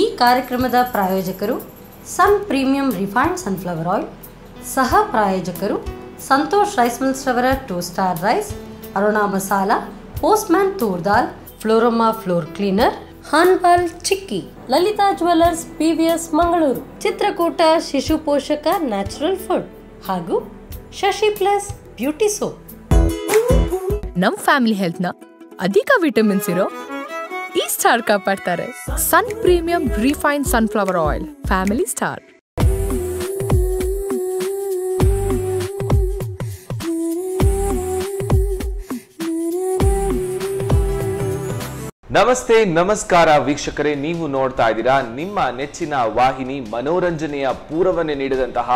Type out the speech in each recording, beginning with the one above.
ಈ ಕಾರ್ಯಕ್ರಮದ ಪ್ರಾಯೋಜಕರು sun premium refined sunflower oil, ಸಹ ಪ್ರಾಯೋಜಕರು ಸಂತೋಷ್ ರೈಸ್ ಮಿಲ್ಸ್ ರವರ two star rice, Aruna masala, postman toor dal, Florama floor cleaner, Hanpal chikki, Lalitha jewellers PVS Mangaluru, Chitrakoota Shishu Poshaka natural food ಹಾಗೂ Shashi plus beauty soap. ನಮ್ಮ family ಹೆಲ್ತ್ನ ಅಧಿಕ vitamins ಇರೋ ಈ star ಕಾಪಾಡ್ತಾರೆ sun premium refine sunflower oil family star ನಮಸ್ತೆ, ನಮಸ್ಕಾರ ವೀಕ್ಷಕರೇ, ನೀವು ನೋಡ್ತಾ ಇದ್ದೀರಾ ನಿಮ್ಮ ನೆಚ್ಚಿನ ವಾಹಿನಿ ಮನೋರಂಜನೆಯ ಪೂರವನ್ನೇ ನೀಡಿದಂತಹ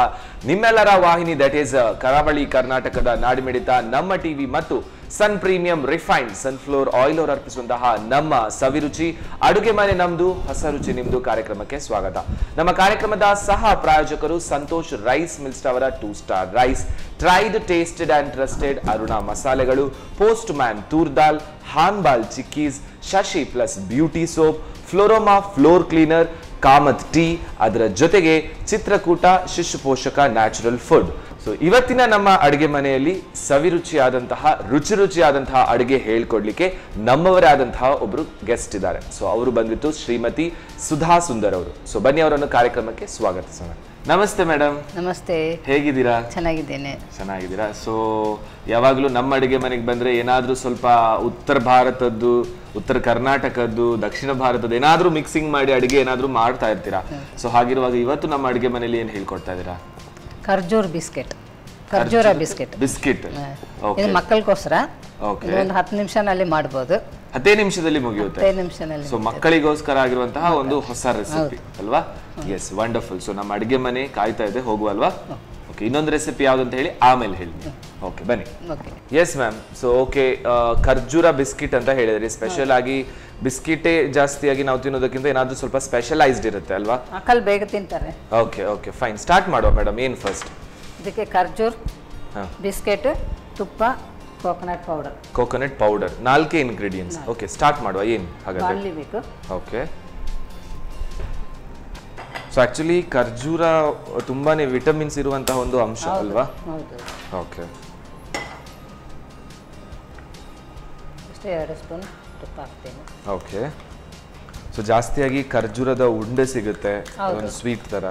ನಿಮ್ಮೆಲ್ಲರ ವಾಹಿನಿ ದಟ್ ಈಸ್ ಕರಾವಳಿ ಕರ್ನಾಟಕದ ನಾಡಿಮಿಡಿತ ನಮ್ಮ ಟಿವಿ ಮತ್ತು sun premium refined sunflower oil ಅವರು ಅರ್ಪಿಸುವಂತಹ ನಮ್ಮ ಸವಿರುಚಿ, ಅಡುಗೆ ಮನೆ ನಮ್ದು, ಹೊಸ ರುಚಿ ನಿಮ್ದು ಕಾರ್ಯಕ್ರಮಕ್ಕೆ ಸ್ವಾಗತ. ನಮ್ಮ ಕಾರ್ಯಕ್ರಮದ ಸಹ ಪ್ರಾಯೋಜಕರು ಸಂತೋಷ್ ರೈಸ್ ಮಿಲ್ಸ್ ಅವರ two star rice tried tasted and trusted Aruna ಮಸಾಲೆಗಳು ಪೋಸ್ಟ್ ಮ್ಯಾನ್ ತೂರ್ ದಾಲ್ ಹಾನ್ಬಾಲ್ chikkis Shashi plus beauty soap Floroma floor cleaner Kamath tea ಅದರ ಜೊತೆಗೆ Chitrakoot Shishu Poshaka natural food so ಇವತ್ತಿನ ನಮ್ಮ ಅಡುಗೆ ಮನೆಯಲ್ಲಿ ಸವಿರುಚಿಯಾದಂತಹ ರುಚಿ ರುಚಿಯಾದಂತಹ ಅಡುಗೆ ಹೇಳ್ಕೊಡ್ಲಿಕ್ಕೆ ನಮ್ಮವರೇ ಆದಂತಹ ಒಬ್ರು ಗೆಸ್ಟ್ ಇದ್ದಾರೆ. ಸೊ ಅವರು ಬಂದ್ಬಿಟ್ಟು ಶ್ರೀಮತಿ ಸುಧಾ ಸುಂದರ್ ಅವರು. ಸೊ ಬನ್ನಿ ಅವರನ್ನು ಕಾರ್ಯಕ್ರಮಕ್ಕೆ ಸ್ವಾಗತಿಸೋಣ. ನಮಸ್ತೆ ಮೇಡಮ್ ನಮಸ್ತೆ. ಹೇಗಿದ್ದೀರಾ? ಚೆನ್ನಾಗಿದ್ದೇನೆ. ಚೆನ್ನಾಗಿದ್ದೀರಾ? ಸೊ ಯಾವಾಗಲೂ ನಮ್ಮ ಅಡುಗೆ ಮನೆಗೆ ಬಂದರೆ ಏನಾದರೂ ಸ್ವಲ್ಪ ಉತ್ತರ ಭಾರತದ್ದು ಉತ್ತರ ಕರ್ನಾಟಕದ್ದು ದಕ್ಷಿಣ ಭಾರತದ ಏನಾದರೂ ಮಿಕ್ಸಿಂಗ್ ಮಾಡಿ ಅಡುಗೆ ಏನಾದರೂ ಮಾಡ್ತಾ ಇರ್ತೀರಾ? ಸೊ ಹಾಗಿರುವಾಗ ಇವತ್ತು ನಮ್ಮ ಅಡುಗೆ ಮನೆಯಲ್ಲಿ ಏನು ಹೇಳ್ಕೊಡ್ತಾ ಇದ್ದೀರಾ? ಖರ್ಜೂರ್ ಬಿಸ್ಕೆಟ್. ಖರ್ಜೂರ ಬಿಸ್ಕೆಟ್. ಬಿಸ್ಕೆಟ್. ಓಕೆ ಇದು ಮಕ್ಕಳಿಗೋಸ್ಕರ. ಒಂದು ಹತ್ತು ನಿಮಿಷನಲ್ಲಿ ಮಾಡ್ಬೋದು. ಹತ್ತೇ ನಿಮಿಷದಲ್ಲಿ ಮುಗಿಯುತ್ತೆ. ಹತ್ತೈದು ನಿಮಿಷನಲ್ಲಿ ಸೊ ಮಕ್ಕಳಿಗೋಸ್ಕರ ಆಗಿರುವಂತಹ ಒಂದು ಹೊಸ ರೆಸಿಪಿ ಅಲ್ವಾ? ಎಸ್ ವಂಡರ್ಫುಲ್ ಸೊ ನಮ್ಮ ಅಡುಗೆ ಮನೆ ಕಾಯ್ತಾ ಇದೆ ಹೋಗುವಲ್ವಾ? ಓಕೆ ಇನ್ನೊಂದು ರೆಸಿಪಿ ಯಾವ್ದು ಅಂತ ಹೇಳಿ ಆಮೇಲೆ ಹೇಳಿ ಓಕೆ ಬನ್ನಿ. Okay yes ma'am so okay ಖರ್ಜೂರ ಬಿಸ್ಕಿಟ್ ಅಂತ ಹೇಳಿದ್ರಿ. ಸ್ಪೆಷಲ್ ಆಗಿ ಬಿಸ್ಕಿಟೇ ಜಾಸ್ತಿಯಾಗಿ ನಾವು ತಿನ್ನೋದಕ್ಕಿಂತ ಏನಾದರೂ ಸ್ವಲ್ಪ ಸ್ಪೆಷಲೈಸ್ಡ್ ಇರುತ್ತೆ ಅಲ್ವಾ? ಮಕ್ಕಳು ಬೇಗ ತಿಂತಾರೆ. ಓಕೆ ಓಕೆ ಫೈನ್ ಸ್ಟಾರ್ಟ್ ಮಾಡುವ ಮೇಡಮ್ ಏನು ಫಸ್ಟ್ ಇದಕ್ಕೆ ಖರ್ಜೂರ್ ಹಾಂ. ಬಿಸ್ಕೆಟ್ ತುಪ್ಪ ಕೋಕೋನಟ್ ಪೌಡರ್ ಕೋಕೋನಟ್ ಪೌಡರ್ ನಾಲ್ಕೇ ಇಂಗ್ರೀಡಿಯೆಂಟ್ಸ್ ಓಕೆ ಸ್ಟಾರ್ಟ್ ಮಾಡುವ. ಏನು ಹಾಗಾದ್ರೆ? ಓಕೆ ಸೊ ಆಕ್ಚುಲಿ ಖರ್ಜೂರ ತುಂಬಾನೇ ವಿಟಮಿನ್ಸ್ ಇರುವಂತಹ ಒಂದು ಅಂಶ ಅಲ್ವಾ? ಓಕೆ ಅಷ್ಟೇ ಎರಡು ಸ್ಪೂನ್ ತುಪ್ಪ ಹಾಕ್ತೇನೆ. ಓಕೆ ಸೊ ಜಾಸ್ತಿಯಾಗಿ ಖರ್ಜೂರದ ಉಂಡೆ ಸಿಗುತ್ತೆ ಒಂದು ಸ್ವೀಟ್ ತರ.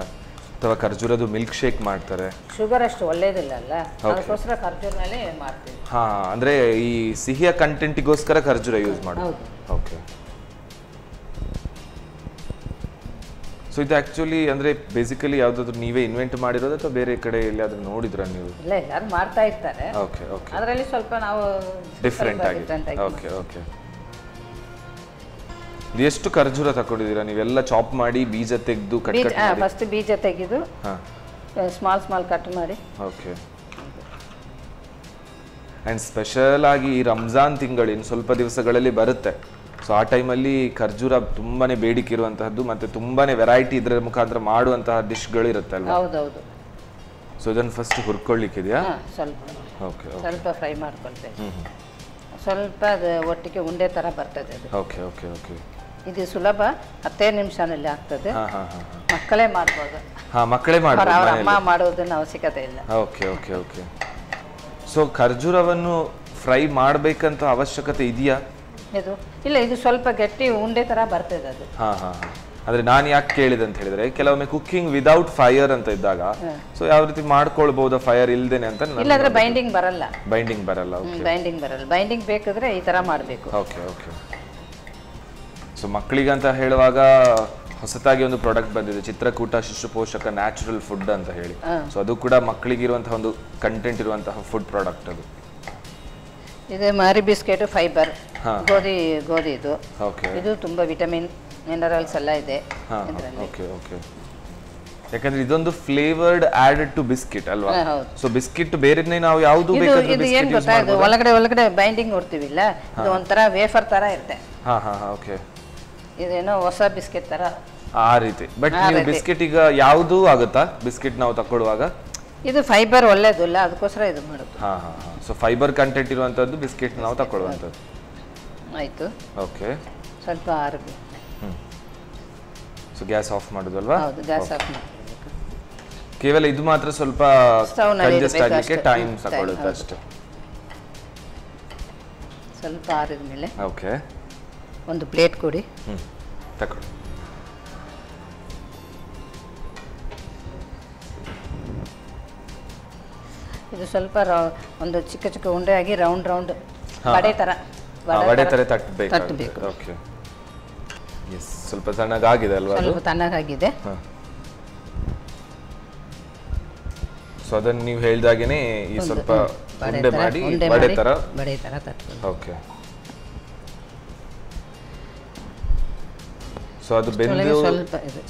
ಅಥವಾ ಖರ್ಜೂರದು ಮಿಲ್ಕ್ ಶೇಕ್ ಮಾಡ್ತಾರೆ. ಶುಗರ್ ಅಷ್ಟು ಒಳ್ಳೇದಿಲ್ಲ ಅಲ್ಲ? ಅದಕ್ಕೋಸ್ಕರ ಖರ್ಜೂರ್ನಲ್ಲೇ ಮಾಡ್ತೀವಿ. ಹಾ ಅಂದ್ರೆ ಈ ಸಿಹಿಯ ಕಂಟೆಂಟಿಗೋಸ್ಕರ ಖರ್ಜೂರ ಯೂಸ್ ಮಾಡೋದು. ಓಕೆ ಸೊ ಇದು ಆಕ್ಚುಲಿ ಅಂದ್ರೆ ಬೇಸಿಕಲಿ ಯಾವ್ದಾದ್ರು ನೀವೇ ಇನ್ವೆಂಟ್ ಮಾಡಿರೋದು ಅಥವಾ ಬೇರೆ ಕಡೆ ಎಲ್ಲಾದ್ರೂ ನೋಡಿದ್ರ ನೀವು? ಇಲ್ಲ ಎಲ್ಲರೂ ಮಾಡ್ತಾ ಇರ್ತಾರೆ. ಓಕೆ ಓಕೆ ಅದರಲ್ಲಿ ಸ್ವಲ್ಪ ನಾವು ಡಿಫ್ರೆಂಟ್ ಆಗಿ ಓಕೆ ಓಕೆ ಎಷ್ಟು ಖರ್ಜೂರ ತಕೊಂಡಿದ್ದೀರಾ ನೀವೆಲ್ಲ ಚಾಪ್ ಮಾಡಿ ಬೀಜ ತೆಗೆದು ಕಟ್ ಕಟ್ ಮಾಡಿ? ಫಸ್ಟ್ ಬೀಜ ತೆಗೆದು ಸ್ಮಾಲ್ ಸ್ಮಾಲ್ ಕಟ್ ಮಾಡಿ. ಓಕೆ ಆ್ಯಂಡ್ ಸ್ಪೆಷಲ್ ಆಗಿ ಈ ರಂಜಾನ್ ತಿಂಗಳು ಇನ್ನು ಸ್ವಲ್ಪ ದಿವಸಗಳಲ್ಲಿ ಬರುತ್ತೆ. ಸೊ ಆ ಟೈಮಲ್ಲಿ ಖರ್ಜೂರ ತುಂಬಾನೇ ಬೇಡಿಕೆ ಇರುವಂತಹದ್ದು ಮತ್ತೆ ತುಂಬಾನೇ ವೆರೈಟಿ ಇದ್ರ ಮುಖಾಂತರ ಮಾಡುವಂತಹ ಡಿಶ್ಗಳು ಇರುತ್ತೆ ಅಲ್ವಾ ಹೌದೌದು. ಸೊ ಇದನ್ನು ಫಸ್ಟ್ ಹುರ್ಕೊಳ್ಳಿಕ್ಕಿದೆಯಾ? ಸ್ವಲ್ಪ. ಓಕೆ ಸ್ವಲ್ಪ ಫ್ರೈ ಮಾಡ್ಕೊಳ್ತೇವೆ. ಸ್ವಲ್ಪ ಅದು ಒಟ್ಟಿಗೆ ಉಂಡೆ ಥರ ಬರ್ತದೆ ಅದು. ಓಕೆ ಓಕೆ ಓಕೆ ಇದು ಸುಲಭ ಹತ್ತೇ ನಿಮಿಷನಲ್ಲಿ ಆಗ್ತದೆ. ಮಕ್ಕಳೇ ಮಾಡ್ಬೋದು. ಹಾ ಮಕ್ಕಳೇ ಅವ್ರ ಮಾಡ್ಬೋದು ಅಮ್ಮ ಮಾಡೋದನ್ನ ಅವಶ್ಯಕತೆ ಇಲ್ಲ. ಓಕೆ ಓಕೆ ಓಕೆ ಸೊ ಖರ್ಜೂರವನ್ನು ಫ್ರೈ ಮಾಡಬೇಕಂತ ಅವಶ್ಯಕತೆ ಇದೆಯಾ? ಇದು. ಇಲ್ಲ ಇದು ಸ್ವಲ್ಪ ಗಟ್ಟಿ ಉಂಡೆ ತರ ಬರ್ತದೆ ಅದು. ಹಾ ಹಾ ಅಂದ್ರೆ ನಾನು ಯಾಕೆ ಕೇಳಿದೆ ಅಂತ ಹೇಳಿದ್ರೆ ಕೆಲವೊಮ್ಮೆ ಕುಕ್ಕಿಂಗ್ ವಿದೌಟ್ ಫೈರ್ ಅಂತ ಇದ್ದಾಗ ಸೊ ಯಾವ ರೀತಿ ಮಾಡ್ಕೊಳ್ಬಹುದು ಫೈರ್ ಇಲ್ದೇನೆ ಅಂತ ಇಲ್ಲಾಂದ್ರೆ ಬೈಂಡಿಂಗ್ ಬರಲ್ಲ. ಬೈಂಡಿಂಗ್ ಬರಲ್ಲ ಬೈಂಡಿಂಗ್ ಬರಲ್ಲ. ಬೈಂಡಿಂಗ್ ಬೇಕಾದ್ರೆ ಈ ತರ ಮಾಡಬೇಕು. ಓಕೆ ಓಕೆ ಸೊ ಮಕ್ಕಳಿಗಂತ ಹೇಳುವಾಗ ಹೊಸತಾಗಿ ಒಂದು ಪ್ರಾಡಕ್ಟ್ ಬಂದಿದೆ ಚಿತ್ರಕೂಟ ಶಿಶು ಪೋಷಕ ನ್ಯಾಚುರಲ್ ಫುಡ್ ಅಂತ ಹೇಳಿ. ಸೊ ಅದು ಕೂಡ ಮಕ್ಕಳಿಗಿರುವಂತಹ ಒಂದು ಕಂಟೆಂಟ್ ಇರುವಂತಹ ಫುಡ್ ಪ್ರಾಡಕ್ಟ್ ಅದು. ಇದು ಮಾರಿ ಬಿಸ್ಕೆಟ್ ಫೈಬರ್. ಗೋಧಿ ಗೋಧಿ ಇದು ಇದು ತುಂಬಾ ವಿಟಮಿನ್ ಮಿನರಲ್ಸ್ ಎಲ್ಲ ಇದೆ ಓಕೆ ಓಕೆ. ಯಾಕಂದ್ರೆ ಇದೊಂದು ಫ್ಲೇವರ್ಡ್ ಆಡೆಡ್ ಟು ಬಿಸ್ಕೆಟ್ ಅಲ್ವಾ. ಸೊ ಬಿಸ್ಕೆಟ್ ಬೇರೆನೇ ನಾವು ಯಾವುದು ಇದು ಬೇಕಾದ್ರೂ ಇದು ಏನ್ ಗೊತ್ತಾ ಇದು ಒಳಗಡೆ ಒಳಗಡೆ ಬೈಂಡಿಂಗ್ ನೋಡ್ತೀವಿಲ್ಲ? ಇದು ಒಂಥರ ವೇಫರ್ ತರ ಇರುತ್ತೆ. ಹಾ ಹಾ ಓಕೆ. ಇದೇನೋ ಹೊಸ ಬಿಸ್ಕೆಟ್ ತರ. ಆ ರೀತಿ. ಬಟ್ ನೀವು ಬಿಸ್ಕೆಟ್ ಈಗ ಯಾವುದು ಆಗುತ್ತಾ? ಬಿಸ್ಕೆಟ್ ನಾವು ತಕೊಳ್ಳುವಾಗ ಇದು ಫೈಬರ್ ಒಳ್ಳೇದು ಅಲ್ಲ ಅದಕ್ಕೋಸ್ಕರ ಇದು ಮಾಡೋದು. ಹಾ ಹಾ ಹಾಂ. ಸೊ ಫೈಬರ್ ಕಂಟೆಂಟ್ ಇರುವಂತದ್ದು ಬಿಸ್ಕೆಟ್ ನಾವು ತಗೊಳ್ಳುವಂಥದ್ದು ಆಯ್ತು. ಓಕೆ ಸ್ವಲ್ಪ ಆರಬೇಕು. ಸೊ ಗ್ಯಾಸ್ ಆಫ್ ಮಾಡೋದಲ್ವಾ? ಹೌದು ಗ್ಯಾಸ್ ಆಫ್ ಮಾಡಬೇಕು. ಕೇವಲ ಇದು ಮಾತ್ರ ಸ್ವಲ್ಪ ಕಂಜೆಸ್ಟ್ ಆಗಕ್ಕೆ ಆಗಲಿಕ್ಕೆ ಟೈಮ್ ತಗೊಳ್ಳುತ್ತೆ ಅಷ್ಟೆ ಅಷ್ಟೇ. ಸ್ವಲ್ಪ ಆರಿದ ಮೇಲೆ ಓಕೆ ಒಂದು ಪ್ಲೇಟ್ ಕೊಡಿ. ಹ್ಞೂ ತಗೊಳ್ಳಿ. ಇದು ಸ್ವಲ್ಪ ಒಂದು ಚಿಕ್ಕ ಚಿಕ್ಕ ಉಂಡೆ ಆಗಿ ರೌಂಡ್ ರೌಂಡ್. ವಡೆ ತರ ವಡೆ ತಟ್ಟಬೇಕು ತಟ್ಟಬೇಕು. ಓಕೆ ಎಸ್ ಸ್ವಲ್ಪ ತಣ್ಣಗಾಗಿದೆ ಅಲ್ವಾ ಸ್ವಲ್ಪ ತಣ್ಣಗಾಗಿದೆ ಸೊ ಅದನ್ನ ನೀವು ಹೇಳಿದಾಗೇನೆ ಈ ಸ್ವಲ್ಪ ಉಂಡೆ ಮಾಡಿ ವಡೆ ತರ ವಡೆ ಥರ ತಟ್ಕೊಂಡು ಓಕೆ ಸೊ ಅದು ಬೆಂದು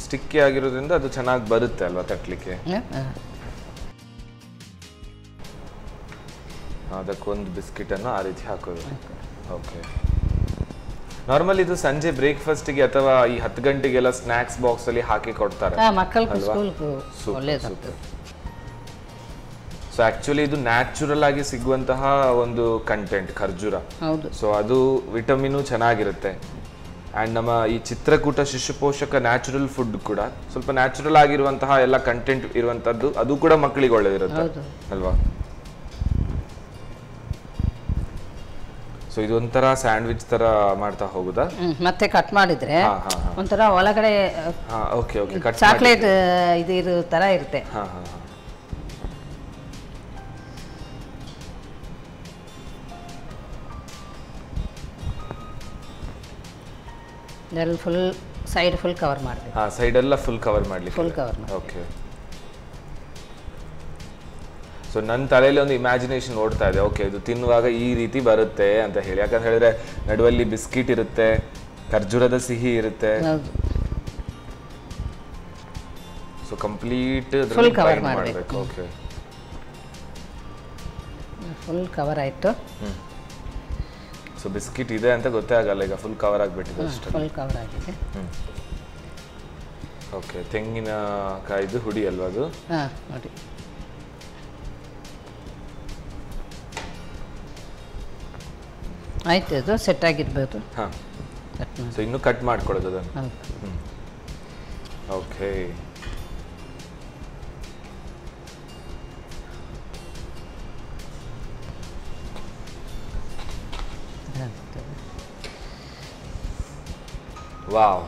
ಸ್ಟಿಕ್ಕಿ ಆಗಿರೋದ್ರಿಂದ ಅದು ಚೆನ್ನಾಗಿ ಬರುತ್ತೆ ಅಲ್ವಾ ತಟ್ಲಿಕ್ಕೆ? ಅದಕ್ಕೊಂದು ಬಿಸ್ಕಿಟ್ ಅನ್ನು ಆ ರೀತಿ ಹಾಕೋದು. ಓಕೆ ನಾರ್ಮಲ್ ಇದು ಸಂಜೆ ಬ್ರೇಕ್ಫಾಸ್ಟ್ಗೆ ಅಥವಾ ಈ ಹತ್ತು ಗಂಟೆಗೆಲ್ಲ ಸ್ನಾಕ್ಸ್ ಬಾಕ್ಸ್ ಅಲ್ಲಿ ಹಾಕಿ ಕೊಡ್ತಾರೆ. ಸೊ ಆಕ್ಚುಲಿ ಇದು ನ್ಯಾಚುರಲ್ ಆಗಿ ಸಿಗುವಂತಹ ಒಂದು ಕಂಟೆಂಟ್ ಖರ್ಜೂರ. ಸೊ ಅದು ವಿಟಮಿನು ಚೆನ್ನಾಗಿರುತ್ತೆ. ಆ್ಯಂಡ್ ನಮ್ಮ ಈ ಚಿತ್ರಕೂಟ ಶಿಶು ಪೋಷಕ ನ್ಯಾಚುರಲ್ ಫುಡ್ ಕೂಡ ಸ್ವಲ್ಪ ನ್ಯಾಚುರಲ್ ಆಗಿರುವಂತಹ ಎಲ್ಲ ಕಂಟೆಂಟ್ ಇರುವಂತದ್ದು ಅದು ಕೂಡ ಮಕ್ಕಳಿಗೆ ಒಳ್ಳೇದಿರುತ್ತೆ. ಅಲ್ವಾ? ಸೊ ಇದೊಂಥರ ಸ್ಯಾಂಡ್ವಿಚ್ ತರ ಮಾಡ್ತಾ ಹೋಗುದಾ? ಮತ್ತೆ ಕಟ್ ಮಾಡಿದ್ರೆ ಒಂಥರ ಒಳಗಡೆ ಓಕೆ ಓಕೆ. ಕಟ್ ಚಾಕ್ಲೇಟ್ ಇದು ಇರೋ ತರ ಇರುತ್ತೆ. ಇದರಲ್ಲಿ ಫುಲ್ ಸೈಡ್ ಫುಲ್ ಕವರ್ ಮಾಡಿ ಹಾ ಸೈಡ್ ಎಲ್ಲ ಫುಲ್ ಕವರ್ ಮಾಡ್ಲಿ ಫುಲ್ ಕವರ್ ಓಕೆ ಸೊ ನನ್ನ ತಲೆಯಲ್ಲಿ ಒಂದು ಇಮ್ಯಾಜಿನೇಷನ್ ಓಡ್ತಾ ಇದೆ. ಓಕೆ ಇದು ತಿನ್ನುವಾಗ ಈ ರೀತಿ ಬರುತ್ತೆ ಅಂತ ಹೇಳಿ. ಯಾಕಂತ ಹೇಳಿದ್ರೆ ನಡುವಲ್ಲಿ ಬಿಸ್ಕಿಟ್ ಇರುತ್ತೆ ಖರ್ಜೂರದ ಸಿಹಿ ಇರುತ್ತೆ. ಸೊ ಕಂಪ್ಲೀಟ್ ಮಾಡ್ಬೇಕು. ಮಾಡಬೇಕು. ಓಕೆ ಫುಲ್ ಕವರ್ ಆಯಿತು. ಸೊ ಬಿಸ್ಕಿಟ್ ಇದೆ ಅಂತ ಗೊತ್ತೇ ಆಗಲ್ಲ. ಈಗ ಫುಲ್ ಕವರ್ ಆಗಿಬಿಟ್ಟಿದೆ ಅಷ್ಟೇ ಫುಲ್ ಕವರ್ ಆಗಿದೆ. ಓಕೆ ತೆಂಗಿನ ಕಾಯ್ದು ಹುಡಿ ಅಲ್ವಾ ಅದು? ಹಾಂ ನೋಡಿ ಆಯ್ತು ಅದು ಸೆಟ್ ಆಗಿರ್ಬೋದು. ಹಾ. ಸೊ ಇನ್ನು ಕಟ್ ಮಾಡ್ಕೊಳ್ಳೋದು ಅದನ್ನು? ಓಕೆ. ವಾವ್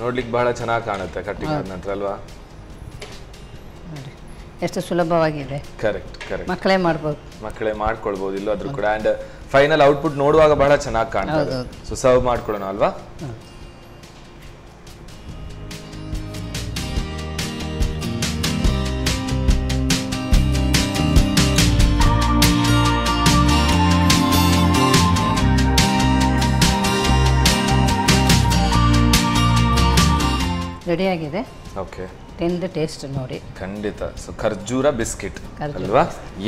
ನೋಡ್ಲಿಕ್ಕೆ ಬಹಳ ಚೆನ್ನಾಗಿ ಕಾಣುತ್ತೆ ಕಟ್ಟಿಂಗ್ ಆದ ನಂತರ ಅಲ್ವಾ? ಎಷ್ಟು ಸುಲಭವಾಗಿದೆ. ಕರೆಕ್ಟ್ ಕರೆಕ್ಟ್ ಮಕ್ಕಳೇ ಮಾಡ್ಬೋದು. ಮಕ್ಕಳೇ ಮಾಡ್ಕೊಳ್ಬೋದು ಇಲ್ಲವಾದರೂ ಕೂಡ. ಅಂಡ್ ಫೈನಲ್ ಔಟ್ಪುಟ್ ನೋಡುವಾಗ ಬಹಳ ಚೆನ್ನಾಗಿ ಕಾಣ್ತದೆ. ಸೊ ಸರ್ವ್ ಮಾಡ್ಕೊಳ್ಳೋಣ ಅಲ್ವಾ? ರೆಡಿ ಆಗಿದೆ? ಓಕೆ ತಿಂದು ಟೇಸ್ಟ್ ನೋಡಿ. ಖಂಡಿತ. ಸೊ ಖರ್ಜೂರ ಬಿಸ್ಕಿಟ್ ಅಲ್ವಾ?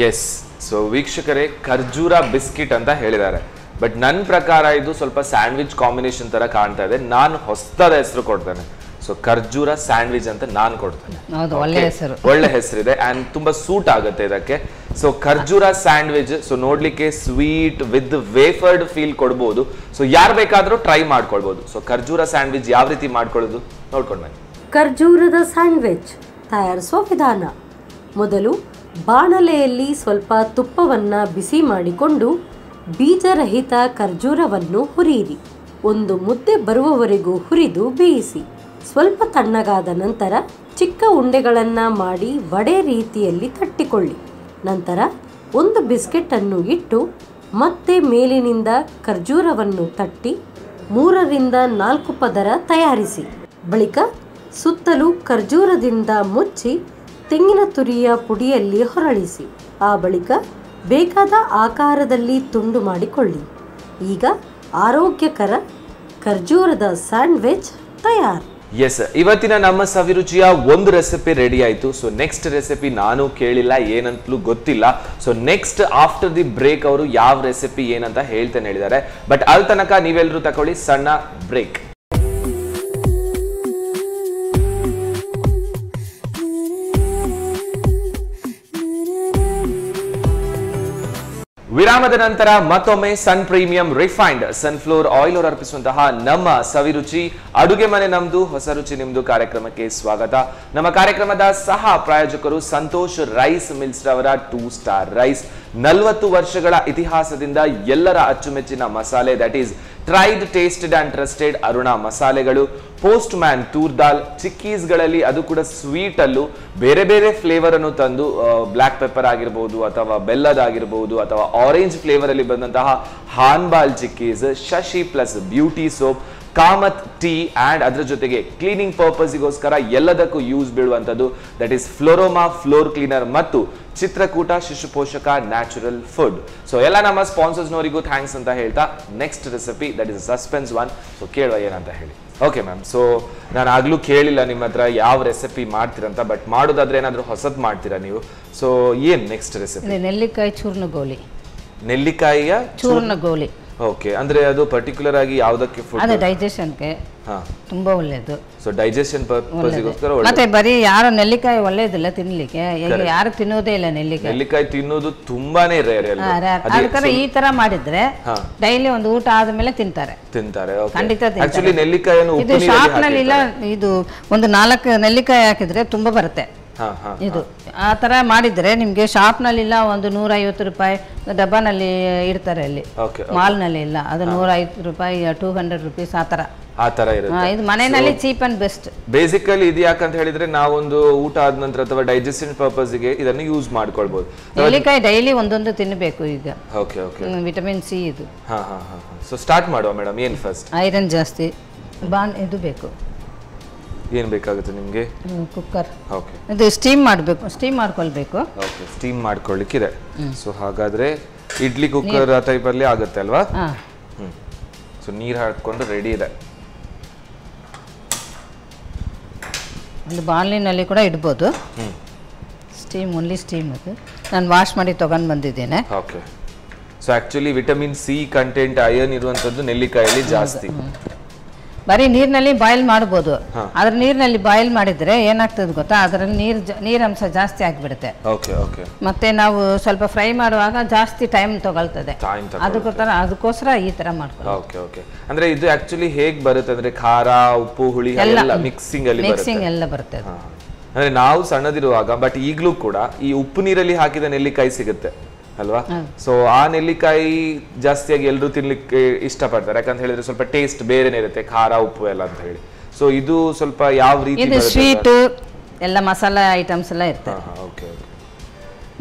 ಎಸ್ ಸೊ ವೀಕ್ಷಕರೇ ಖರ್ಜೂರ ಬಿಸ್ಕಿಟ್ ಅಂತ ಹೇಳಿದ್ದಾರೆ. ಬಟ್ ನನ್ನ ಪ್ರಕಾರ ಇದು ಸ್ವಲ್ಪ ಸ್ಯಾಂಡ್ವಿಚ್ ಕಾಂಬಿನೇಷನ್ ತರ ಕಾಣ್ತಾ ಇದೆ. ನಾನು ಹೊಸದಾದ ಹೆಸರು ಕೊಡ್ತೇನೆ. ಸೊ ಖರ್ಜೂರ ಸ್ಯಾಂಡ್ವಿಚ್ ಅಂತ ನಾನು ಕೊಡ್ತೇನೆ. ಒಳ್ಳೆ ಹೆಸರು. ಒಳ್ಳೆ ಹೆಸರಿದೆ ಅಂಡ್ ತುಂಬಾ ಸೂಟ್ ಆಗುತ್ತೆ ಇದಕ್ಕೆ. ಸೊ ಖರ್ಜೂರ ಸ್ಯಾಂಡ್ವಿಚ್ ಸೊ ನೋಡ್ಲಿಕ್ಕೆ ಸ್ವೀಟ್ ವಿತ್ ವೇಫರ್ಡ್ ಫೀಲ್ ಕೊಡ್ಬೋದು. ಸೊ ಯಾರು ಬೇಕಾದ್ರೂ ಟ್ರೈ ಮಾಡ್ಕೊಳ್ಬೋದು. ಸೊ ಖರ್ಜೂರ ಸ್ಯಾಂಡ್ವಿಚ್ ಯಾವ ರೀತಿ ಮಾಡ್ಕೊಳ್ಳೋದು ನೋಡ್ಕೊಂಡು ಬನ್ನಿ. ಖರ್ಜೂರದ ಸ್ಯಾಂಡ್ವಿಚ್ ತಯಾರಿಸುವ ವಿಧಾನ. ಮೊದಲು ಬಾಣಲೆಯಲ್ಲಿ ಸ್ವಲ್ಪ ತುಪ್ಪವನ್ನು ಬಿಸಿ ಮಾಡಿಕೊಂಡು ಬೀಜರಹಿತ ಖರ್ಜೂರವನ್ನು ಹುರಿಯಿರಿ. ಒಂದು ಮುದ್ದೆ ಬರುವವರೆಗೂ ಹುರಿದು ಬೇಯಿಸಿ, ಸ್ವಲ್ಪ ತಣ್ಣಗಾದ ನಂತರ ಚಿಕ್ಕ ಉಂಡೆಗಳನ್ನು ಮಾಡಿ ವಡೆ ರೀತಿಯಲ್ಲಿ ತಟ್ಟಿಕೊಳ್ಳಿ. ನಂತರ ಒಂದು ಬಿಸ್ಕೆಟನ್ನು ಇಟ್ಟು ಮತ್ತೆ ಮೇಲಿನಿಂದ ಖರ್ಜೂರವನ್ನು ತಟ್ಟಿ ಮೂರರಿಂದ ನಾಲ್ಕು ಪದರ ತಯಾರಿಸಿ. ಬಳಿಕ ಸುತ್ತಲೂ ಖರ್ಜೂರದಿಂದ ಮುಚ್ಚಿ ತೆಂಗಿನ ತುರಿಯ ಪುಡಿಯಲ್ಲಿ ಹೊರಳಿಸಿ, ಆ ಬಳಿಕ ಬೇಕಾದ ಆಕಾರದಲ್ಲಿ ತುಂಡು ಮಾಡಿಕೊಳ್ಳಿ. ಈಗ ಆರೋಗ್ಯಕರ ಖರ್ಜೂರದ ಸ್ಯಾಂಡ್ವಿಚ್ ತಯಾರು. ಎಸ್ ಇವತ್ತಿನ ನಮ್ಮ ಸವಿರುಚಿಯ ಒಂದು ರೆಸಿಪಿ ರೆಡಿ ಆಯಿತು. ಸೊ ನೆಕ್ಸ್ಟ್ ರೆಸಿಪಿ ನಾನು ಕೇಳಿಲ್ಲ, ಏನಂತಲೂ ಗೊತ್ತಿಲ್ಲ. So next after the break ಅವರು ಯಾವ ರೆಸಿಪಿ ಏನಂತ ಹೇಳ್ತೇನೆ ಹೇಳಿದ್ದಾರೆ. ಬಟ್ ಅಲ್ಲಿ ತನಕ ನೀವೆಲ್ಲರೂ ತಕೊಳ್ಳಿ ಸಣ್ಣ ಬ್ರೇಕ್ ವಿರಾಮದ ನಂತರ ಮತ್ತೊಮ್ಮೆ sun premium refined sunflower oil ಅರ್ಪಿಸುವಂತಹ ನಮ್ಮ ಸವಿರುಚಿ ಅಡುಗೆ ಮನೆ ನಮ್ದು ಹೊಸ ರುಚಿ ನಿಮ್ದು ಕಾರ್ಯಕ್ರಮಕ್ಕೆ ಸ್ವಾಗತ. ನಮ್ಮ ಕಾರ್ಯಕ್ರಮದ ಸಹ ಪ್ರಾಯೋಜಕರು ಸಂತೋಷ್ ರೈಸ್ ಮಿಲ್ಸ್ ರವರ ಟೂ ಸ್ಟಾರ್ ರೈಸ್ ನಲವತ್ತು ವರ್ಷಗಳ ಇತಿಹಾಸದಿಂದ ಎಲ್ಲರ ಅಚ್ಚುಮೆಚ್ಚಿನ ಮಸಾಲೆ that is tried tasted and trusted Aruna ಮಸಾಲೆಗಳು ಪೋಸ್ಟ್ ಮ್ಯಾನ್ ತೂರ್ ದಾಲ್ ಚಿಕ್ಕೀಸ್ಗಳಲ್ಲಿ ಅದು ಕೂಡ ಸ್ವೀಟಲ್ಲೂ ಬೇರೆ ಬೇರೆ ಫ್ಲೇವರನ್ನು ತಂದು ಬ್ಲ್ಯಾಕ್ ಪೆಪ್ಪರ್ ಆಗಿರ್ಬೋದು ಅಥವಾ ಬೆಲ್ಲದಾಗಿರ್ಬೋದು ಅಥವಾ ಆರೆಂಜ್ ಫ್ಲೇವರಲ್ಲಿ ಬಂದಂತಹ ಹಾನ್ಬಾಲ್ chikkis Shashi plus beauty soap Kamath tea and ಅದರ ಜೊತೆಗೆ ಕ್ಲೀನಿಂಗ್ ಪರ್ಪಸ್ಗೋಸ್ಕರ ಎಲ್ಲದಕ್ಕೂ use ಬೀಳುವಂಥದ್ದು. That is Floroma floor cleaner ಮತ್ತು Chitrakoota Shishu Poshaka natural food. So ಎಲ್ಲ ನಮ್ಮ ಸ್ಪಾನ್ಸರ್ಸ್ನವರಿಗೂ ಥ್ಯಾಂಕ್ಸ್ ಅಂತ ಹೇಳ್ತಾ next recipe that is suspense one so ಕೇಳುವ ಏನಂತ ಹೇಳಿ. ಓಕೆ ಮ್ಯಾಮ್ ಸೊ ನಾನು ಆಗಲೂ ಕೇಳಿಲ್ಲ ನಿಮ್ಮ ಹತ್ರ ಯಾವ ರೆಸಿಪಿ ಮಾಡ್ತೀರಂತ ಬಟ್ ಮಾಡೋದಾದ್ರೆ ಏನಾದರೂ ಹೊಸದು ಮಾಡ್ತೀರಾ ನೀವು? ಸೊ ಏನ್ ನೆಕ್ಸ್ಟ್ ರೆಸಿಪಿ ನೆಲ್ಲಿಕಾಯಿ ಚೂರ್ಣ ಗೋಲಿ ನೆಲ್ಲಿಕಾಯಿಯ ಚೂರ್ಣ ಗೋಲಿ ಓಕೆ ಅಂದ್ರೆ ಅದು ಪರ್ಟಿಕ್ಯುಲರ್ ಆಗಿ ಯಾವ್ದಕ್ಕೆ ಅದು ಫುಡ್ ಡೈಜೆಷನ್ಗೆ ಹಾ. ತುಂಬಾ ಒಳ್ಳೇದು. ಸೊ ಡೈಜೆಷನ್ ಪರ್ಪಸ್ಗೋಸ್ಕರ ಮತ್ತೆ ಬರೀ ಯಾರು ನೆಲ್ಲಿಕಾಯಿ ಒಳ್ಳೇದಿಲ್ಲ ತಿನ್ಲಿಕ್ಕೆ. ಈಗ ಯಾರು ತಿನ್ನೋದೇ ಇಲ್ಲ ನೆಲ್ಲಿಕಾಯಿ. ನೆಲ್ಲಿಕಾಯಿ ತಿನ್ನೋದು ತುಂಬಾನೇ ರೇರ್ ಅದಕ್ಕಾರ ಈ ತರ ಮಾಡಿದ್ರೆ. ಡೈಲಿ ಒಂದು ಊಟ ಆದ್ಮೇಲೆ ತಿಂತಾರೆ. ತಿಂತಾರೆ ಖಂಡಿತ. ಆಕ್ಚುಲಿ ನೆಲ್ಲಿಕಾಯನ್ನು ಇದು ಉಪ್ಪು ಶಾಪ್ನಲ್ಲಿ ನೀರಲ್ಲಿ ಇಲ್ಲ ಇದು ಒಂದು ನಾಲ್ಕು ನೆಲ್ಲಿಕಾಯಿ ಹಾಕಿದ್ರೆ ತುಂಬಾ ಬರುತ್ತೆ. ಇದು ಆ ತರ ಮಾಡಿದ್ರೆ ನಿಮ್ಗೆ ಶಾಪ್ನಲ್ಲಿ ಇಲ್ಲ ಒಂದು ನೂರ ಐವತ್ತು ರೂಪಾಯಿ ಡಬ್ಬಾನಲ್ಲಿ ಇಡ್ತಾರೆ ಅಲ್ಲಿ. ಮಾಲ್ನಲ್ಲಿ ಮಾಲ್ನಲ್ಲಿ ಇಲ್ಲ ಅದು ನೂರ ಐವತ್ತು ರೂಪಾಯಿ ಟೂ ಹಂಡ್ರೆಡ್ ರುಪೀಸ್ ಆ ತರ. ಆ ತರ ಇರುತ್ತೆ. ಇದು ಮನೆಯಲ್ಲಿ ಚೀಪ್ ಅಂಡ್ ಬೆಸ್ಟ್ ಬೇಸಿಕಲಿ ಇದು ಯಾಕಂತ ಹೇಳಿದ್ರೆ ನಾವೊಂದು ಊಟ ಆದ ನಂತರ ಅಥವಾ ಡೈಜೆಷನ್ ಪರ್ಪಸ್ಗೆ ಇದನ್ನು ಯೂಸ್ ಮಾಡ್ಕೊಳ್ಬಹುದು ನೆಲ್ಲಿಕಾಯಿ ಡೈಲಿ ಒಂದೊಂದು ತಿನ್ನಬೇಕು ಈಗ. ಓಕೆ ಓಕೆ ವಿಟಮಿನ್ ಸಿ ಇದು. ಹಾ ಹಾ ಹಾ ಸೊ ಸ್ಟಾರ್ಟ್ ಮಾಡುವ ಮೇಡಮ್ ಏನ್ ಫಸ್ಟ್ ಐರನ್ ಜಾಸ್ತಿ. ಬಾನ್ ಇದು ಬೇಕು. ಏನ್ ಬೇಕಾಗುತ್ತೆ ನಿಮಗೆ? ಕುಕ್ಕರ್ ಓಕೆ ಇದು ಸ್ಟೀಮ್ ಮಾಡಬೇಕು ಸ್ಟೀಮ್ ಮಾಡ್ಕೊಳ್ಬೇಕು. ಓಕೆ ಸ್ಟೀಮ್ ಮಾಡ್ಕೊಳ್ಳಿಕ್ಕಿದೆ ಸೊ ಹಾಗಾದ್ರೆ ಇಡ್ಲಿ ಕುಕ್ಕರ್ ಆ ಟೈಪ್ ಅಲ್ಲಿ ಆಗುತ್ತೆ ಅಲ್ವಾ? ಹಾಂ. ಹ್ಮ್. ಸೊ ನೀರು ಹಾಕೊಂಡು ರೆಡಿ ಇದೆ. ಒಂದು ಬಾಣಲಿನಲ್ಲಿ ಕೂಡ ಇಡ್ಬೋದು. ಹ್ಮ್. ಸ್ಟೀಮ್ ಓನ್ಲಿ ಸ್ಟೀಮ್ ಅದು. ನಾನು ವಾಶ್ ಮಾಡಿ ತೊಗೊಂಡು ಬಂದಿದ್ದೇನೆ. Okay so actually vitamin C content iron ಇರುವಂತದ್ದು ನೆಲ್ಲಿಕಾಯಲ್ಲಿ ಜಾಸ್ತಿ. ಬರೀ ನೀರಿನಲ್ಲಿ ಬಾಯ್ಲ್ ಮಾಡ್ಬೋದು. ಆದ್ರೆ ಅದ್ರ ನೀರಿನಲ್ಲಿ ಬಾಯ್ಲ್ ಮಾಡಿದ್ರೆ ಏನಾಗ್ತದೆ ಗೊತ್ತಾ? ಅದರಲ್ಲಿ ನೀರು ನೀರಂಶ ಜಾಸ್ತಿ ಆಗಿಬಿಡುತ್ತೆ. ಮತ್ತೆ ನಾವು ಸ್ವಲ್ಪ ಫ್ರೈ ಮಾಡುವಾಗ ಜಾಸ್ತಿ ಟೈಮ್ ತಗೊಳ್ತದೆ. ಅದಕ್ಕೋಸ್ಕರ ಅದಕ್ಕೋಸ್ಕರ ಈ ತರ ಮಾಡ್ಕೊಳ್ಳಿ ಅಂದ್ರೆ ಇದು ಆಕ್ಚುಲಿ ಹೇಗ್ ಬರುತ್ತೆ? ಅಂದ್ರೆ ಖಾರ ಉಪ್ಪು ಹುಳಿ ಎಲ್ಲ. ಮಿಕ್ಸಿಂಗ್ ಅಲ್ಲಿ ಬರುತ್ತೆ. ಮಿಕ್ಸಿಂಗ್ ಎಲ್ಲ ಬರುತ್ತೆ ಅಂದ್ರೆ ನಾವು ಸಣ್ಣದಿರುವಾಗ ಬಟ್ ಈಗ್ಲೂ ಕೂಡ ಈ ಉಪ್ಪು ನೀರಲ್ಲಿ ಹಾಕಿದ ನೆಲ್ಲಿಕಾಯಿ ಸಿಗುತ್ತೆ. ಅಲ್ವಾ? ಸೊ ಆ ನೆಲ್ಲಿಕಾಯಿ ಜಾಸ್ತಿಯಾಗಿ ಎಲ್ಲರೂ ತಿನ್ಲಿಕ್ಕೆ ಇಷ್ಟಪಡ್ತಾರೆ. ಯಾಕಂತ ಹೇಳಿದ್ರೆ ಸ್ವಲ್ಪ ಟೇಸ್ಟ್ ಬೇರೆನೇ ಇರುತ್ತೆ ಖಾರ ಉಪ್ಪು ಎಲ್ಲ ಅಂತ ಹೇಳಿ. ಸೊ ಇದು ಸ್ವಲ್ಪ ಯಾವ ರೀತಿ ಸ್ವೀಟ್ ಎಲ್ಲ ಮಸಾಲ ಐಟಮ್ಸ್ ಎಲ್ಲ ಇರ್ತವೆ ಓಕೆ ಓಕೆ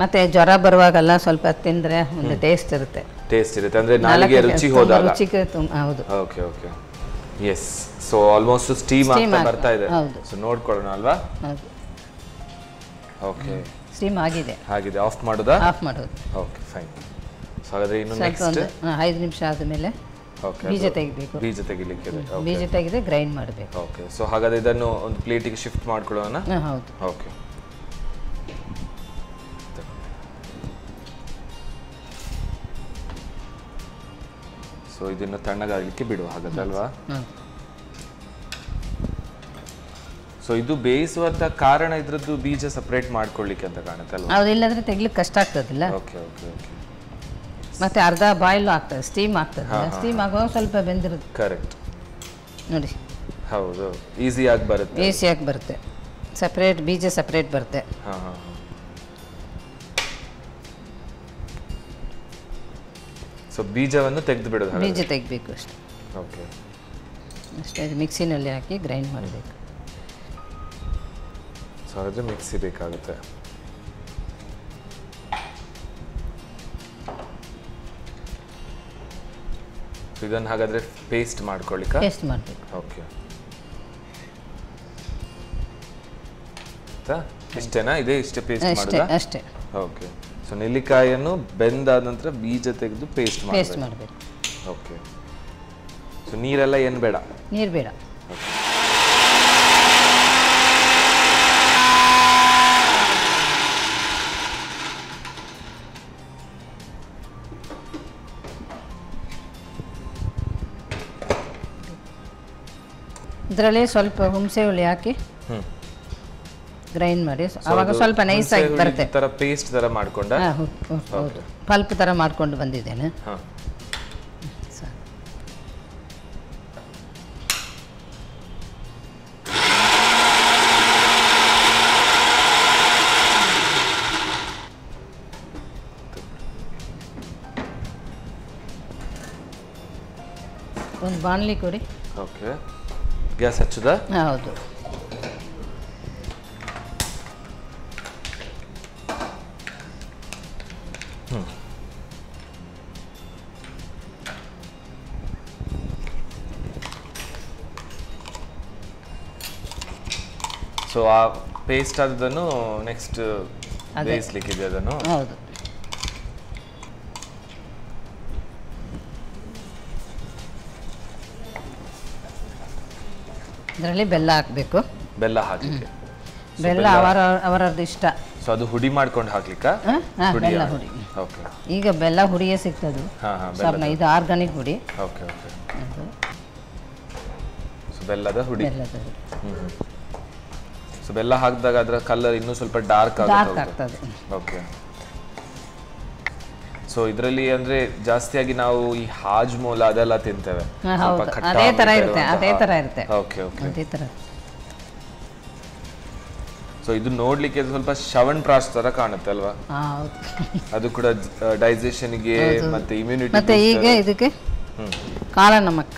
ಮತ್ತೆ ಜ್ವರ ಬರುವಾಗಲ್ಲ ಸ್ವಲ್ಪ ತಿಂದ್ರೆ ಒಂದು ಟೇಸ್ಟ್ ಇರುತ್ತೆ. ಟೇಸ್ಟ್ ಇರುತ್ತೆ. ಅಂದ್ರೆ ನಾಲಿಗೆ ರುಚಿ ಹೋದಾಗ. ರುಚಿಗೆ ಹೌದು. Okay okay yes so almost steam ಆಗ್ತಾ ಬರ್ತಾ ಇದೆ. ಸೊ ನೋಡ್ಕೊಳ್ಳೋಣ ಅಲ್ವಾ? ಓಕೆ ಸ್ಟೀಮ್ ಆಗಿದೆ. ಆಗಿದೆ ಆಫ್ ಮಾಡೋದಾ? ಆಫ್ ಮಾಡೋದು. ಓಕೆ ಫೈನ್ ಸೊ ಹಾಗಾದ್ರೆ ಇನ್ನು ನೆಕ್ಸ್ಟ್ ಒಂದು ಹಾ, ಐದು ನಿಮಿಷ ಆದಮೇಲೆ ಓಕೆ ಬೀಜ ತೆಗಿಬೇಕು. ಬೀಜ ತೆಗಿಲಿಕ್ಕೆ ಬೀಜ ತೆಗೆದು ಗ್ರೈಂಡ್ ಮಾಡಬೇಕು. ಓಕೆ ಸೊ ಹಾಗಾದ್ರೆ ಇದನ್ನು ಒಂದು ಪ್ಲೇಟಿಗೆ ಶಿಫ್ಟ್ ಮಾಡ್ಕೊಳ್ಳೋಣ? ಹಾ ಹೌದು. ಓಕೆ ಸೊ ಇದನ್ನು ತಣ್ಣಗಾಗಲಿಕ್ಕೆ ಬಿಡುವ ಹಾಗಾದ್ರೆ ಅಲ್ವಾ? ಸೊ ಇದು ಬೇಯಿಸುವಂತ ಕಾರಣ ಇದ್ರದ್ದು ಬೀಜ ಸಪರೇಟ್ ಮಾಡ್ಕೊಳ್ಳಿಕ್ಕೆ ಅಂತ ಕಾಣುತ್ತೆ ಅಲ್ವಾ ಇಲ್ಲದ್ರೆ ತೆಗ್ಲಿಕ್ಕೆ ಕಷ್ಟ ಆಗ್ತದಿಲ್ಲ. ಓಕೆ ಓಕೆ ಓಕೆ ಮತ್ತೆ ಅರ್ಧ ಬಾಯ್ಲು ಆಗ್ತದೆ ಸ್ಟೀಮ್ ಆಗ್ತದೆ. ಸ್ಟೀಮ್ ಆಗುವಾಗ ಸ್ವಲ್ಪ ಬೆಂದಿರುತ್ತೆ. ಕರೆಕ್ಟ್ ನೋಡಿ. ಹೌದು ಈಸಿ ಆಗಿ ಬರುತ್ತೆ. ಈಸಿಯಾಗಿ ಬರುತ್ತೆ. ಸಪ್ರೇಟ್ ಬೀಜ ಸಪ್ರೇಟ್ ಬರುತ್ತೆ. ಹಾ ಹಾ ಸೊ ಬೀಜವನ್ನು ತೆಗೆದು ಬಿಡೋದು ಬೀಜ ತೆಗಿಬೇಕು ಅಷ್ಟೇ. ಓಕೆ ಅಷ್ಟೇ ಮಿಕ್ಸಿನಲ್ಲಿ ಹಾಕಿ ಗ್ರೈಂಡ್ ಮಾಡಬೇಕು. ಸೊ ಮಿಕ್ಸಿ ಬೇಕಾಗುತ್ತೆ ಇದನ್ನು ಹಾಗಾದ್ರೆ ಪೇಸ್ಟ್ ಮಾಡ್ಕೊಳ್ಳಿಕ್ಕೆ? ಪೇಸ್ಟ್ ಮಾಡಬೇಕು. ಓಕೆ ಇಷ್ಟೇನಾ? ಇದೇ ಇಷ್ಟೇ ಪೇಸ್ಟ್ ಅಷ್ಟೇ ಮಾಡೋದಾ? ಅಷ್ಟೇ. ಓಕೆ ಸೊ ನೆಲ್ಲಿಕಾಯನ್ನು ಬೆಂದಾದ ನಂತರ ಬೀಜ ತೆಗೆದು ಪೇಸ್ಟ್ ಪೇಸ್ಟ್ ಮಾಡಬೇಕು. ಮಾಡಬೇಕು. ಓಕೆ ಸೊ ನೀರೆಲ್ಲ ಏನು ಬೇಡ? ನೀರು ಬೇಡ. ಇದರಲ್ಲಿ ಸ್ವಲ್ಪ ಹುಣಸೆ ಹುಳಿ ಹಾಕಿ ಹ್ಞೂ ಗ್ರೈಂಡ್ ಮಾಡಿ. ಆವಾಗ ಸ್ವಲ್ಪ ನೈಸ್ ಆಗಿ ಬರುತ್ತೆ. ತರ ಪೇಸ್ಟ್ ತರ ಮಾಡ್ಕೊಂಡ? ಹಾ, ಹೌದು, ಹೌದು, ಹೌದು ಪಲ್ಪ್ ಥರ ಮಾಡ್ಕೊಂಡು ಬಂದಿದ್ದೇನೆ. ಹಾ. ಸಾಕು. ಒಂದು ಬಾಣಲಿ ಕೊಡಿ. ಓಕೆ ಗ್ಯಾಸ್ ಹಚ್ಚುದಾ? ಹಾ, ಹೌದು. ಸೊ ಆ ಪೇಸ್ಟ್ ಆದದನ್ನು ನೆಕ್ಸ್ಟ್ ಅದೇ. ಬೇಯಿಸ್ಲಿಕ್ಕಿದೆ ಅದನ್ನು? ಹೌದು. ಇದರಲ್ಲಿ ಬೆಲ್ಲ ಹಾಕಬೇಕು. ಬೆಲ್ಲ ಹಾಕಿ ಬೆಲ್ಲ ಅವರ ಅವರದ್ದು ಇಷ್ಟ. ಸೊ ಅದು ಹುಡಿ ಮಾಡ್ಕೊಂಡು ಹಾಕ್ಲಿಕ್ಕ? ಬೆಲ್ಲ ಹುಡಿ. ಓಕೆ ಈಗ ಬೆಲ್ಲ ಹುಡಿಯೇ ಸಿಗ್ತದೆ. ಸರ್ ಇದು ಆರ್ಗಾನಿಕ್ ಹುಡಿ. ಓಕೆ ಓಕೆ ಸೊ ಬೆಲ್ಲದ ಹುಡಿ. ಬೆಲ್ಲದ ಹುಡಿ. ಸೊ ಬೆಲ್ಲ ಹಾಕಿದಾಗ ಅದರ ಕಲರ್ ಇನ್ನೂ ಸ್ವಲ್ಪ ಡಾರ್ಕ್ ಡಾರ್ಕ್ ಆಗ್ತದೆ. ಓಕೆ ಸೊ ಇದರಲ್ಲಿ ಅಂದ್ರೆ ಜಾಸ್ತಿಯಾಗಿ ನಾವು ಈ ಹಾಜ್ಮೋಲ ಅದೆಲ್ಲ ತಿಂತೇವೆ. ಅದೇ ತರ ಇರುತ್ತೆ ಅದೇ ತರ ಇರುತ್ತೆ. Okay okay. ಅದೇ ತರ ಸೊ ಇದು ನೋಡ್ಲಿಕ್ಕೆ ಸ್ವಲ್ಪ ಶ್ರವಣ್ ಪ್ರಾಶ್ ತರ ಕಾಣುತ್ತೆ ಅಲ್ವಾ? ಅದು ಕೂಡ ಡೈಜೆಷನ್ಗೆ ಮತ್ತೆ ಇಮ್ಯುನಿಟಿ ಮತ್ತೆ ಈಗ ಇದಕ್ಕೆ? ಕಾಳ ನಮಕ್